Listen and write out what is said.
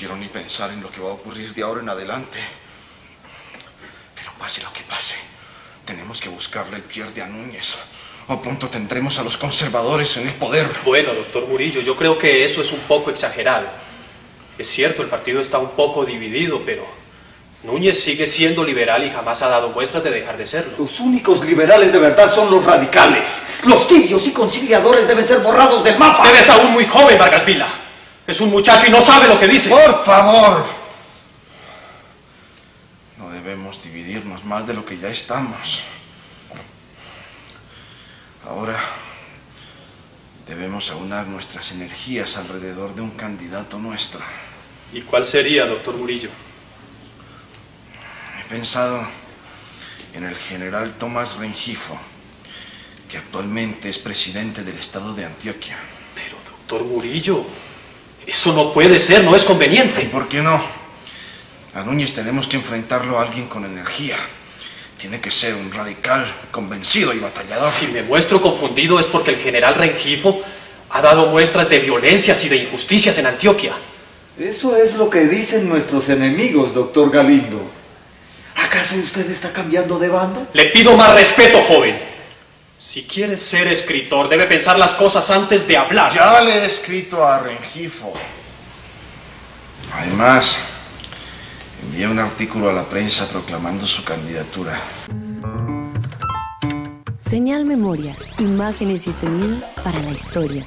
quiero ni pensar en lo que va a ocurrir de ahora en adelante. Pero pase lo que pase, tenemos que buscarle el pierde a Núñez. O pronto tendremos a los conservadores en el poder. Bueno, doctor Murillo, yo creo que eso es un poco exagerado. Es cierto, el partido está un poco dividido, pero Núñez sigue siendo liberal y jamás ha dado muestras de dejar de serlo. Los únicos liberales de verdad son los radicales. Los tibios y conciliadores deben ser borrados del mapa. Eres aún muy joven, Vargas Vila. Es un muchacho y no sabe lo que dice. Por favor. No debemos dividirnos más de lo que ya estamos. Ahora debemos aunar nuestras energías alrededor de un candidato nuestro. ¿Y cuál sería, doctor Murillo? He pensado en el general Tomás Rengifo, que actualmente es presidente del estado de Antioquia. Pero, doctor Murillo, eso no puede ser, no es conveniente. ¿Y por qué no? A Núñez tenemos que enfrentarlo a alguien con energía. Tiene que ser un radical, convencido y batallador. Si me muestro confundido es porque el general Rengifo ha dado muestras de violencias y de injusticias en Antioquia. Eso es lo que dicen nuestros enemigos, doctor Galindo. ¿Acaso usted está cambiando de bando? Le pido más respeto, joven. Si quiere ser escritor, debe pensar las cosas antes de hablar. Ya le he escrito a Rengifo. Además, envié un artículo a la prensa proclamando su candidatura. Señal Memoria, imágenes y sonidos para la historia.